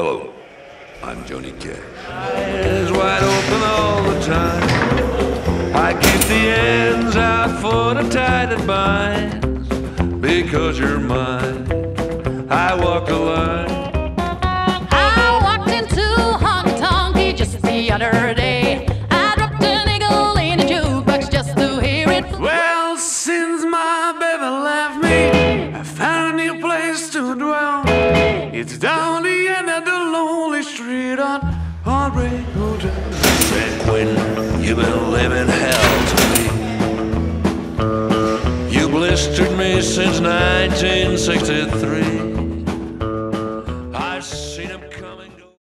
Hello, I'm Johnny Cash. Eyes wide open all the time. I keep the ends out for the tie that binds. Because you're mine, I walk the line. I walked into honky tonk just the other day. I dropped a nickel in a jukebox just to hear it. Well, since my baby left me, I found a new place to dwell. It's down street on Heartbreak Hotel. San Quentin, you've been living hell to me. You blistered me since 1963. I've seen him coming.